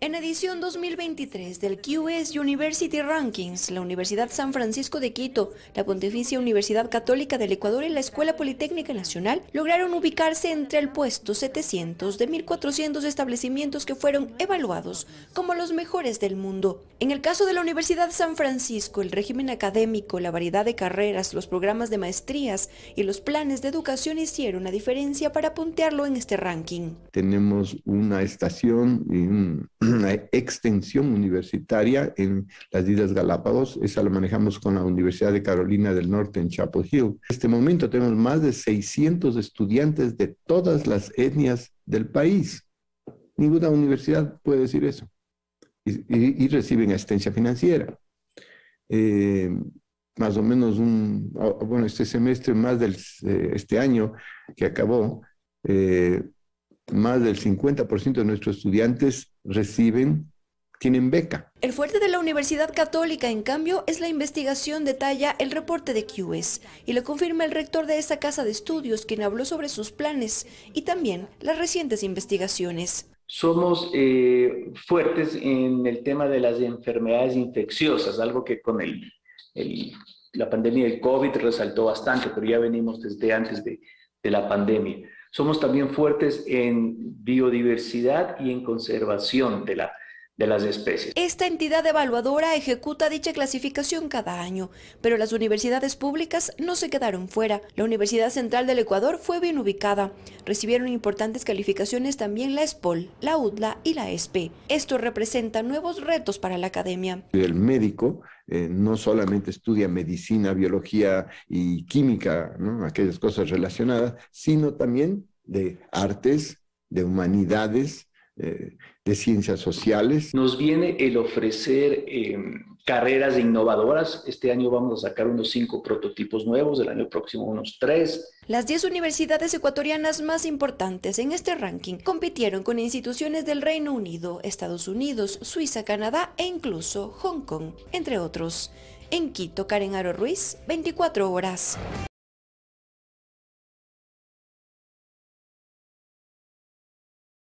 En edición 2023 del QS University Rankings, la Universidad San Francisco de Quito, la Pontificia Universidad Católica del Ecuador y la Escuela Politécnica Nacional lograron ubicarse entre el puesto 700 de 1.400 establecimientos que fueron evaluados como los mejores del mundo. En el caso de la Universidad San Francisco, el régimen académico, la variedad de carreras, los programas de maestrías y los planes de educación hicieron la diferencia para puntearlo en este ranking. Tenemos una estación y una extensión universitaria en las Islas Galápagos. Esa la manejamos con la Universidad de Carolina del Norte en Chapel Hill. En este momento tenemos más de 600 estudiantes de todas las etnias del país. Ninguna universidad puede decir eso. Y, reciben asistencia financiera. Eh, más o menos un, ah, bueno, este semestre, más del, eh, este año que acabó, eh, más del 50% de nuestros estudiantes reciben, tienen beca. El fuerte de la Universidad Católica, en cambio, es la investigación, detalla el reporte de QS y lo confirma el rector de esta casa de estudios, quien habló sobre sus planes y también las recientes investigaciones. Somos eh, fuertes en el tema de las enfermedades infecciosas, algo que con el, la pandemia del COVID resaltó bastante, pero ya venimos desde antes de, de la pandemia. Somos también fuertes en biodiversidad y en conservación de, la, de las especies. Esta entidad evaluadora ejecuta dicha clasificación cada año, pero las universidades públicas no se quedaron fuera. La Universidad Central del Ecuador fue bien ubicada. Recibieron importantes calificaciones también la ESPOL, la UDLA y la ESPE. Esto representa nuevos retos para la academia. El médico eh, no solamente estudia medicina, biología y química, aquellas cosas relacionadas, sino también de artes, de humanidades, eh, de ciencias sociales. Nos viene el ofrecer em, carreras innovadoras. Este año vamos a sacar unos cinco prototipos nuevos, el año próximo unos tres. Las diez universidades ecuatorianas más importantes en este ranking compitieron con instituciones del Reino Unido, Estados Unidos, Suiza, Canadá e incluso Hong Kong, entre otros. En Quito, Karen Aro Ruiz, 24 horas.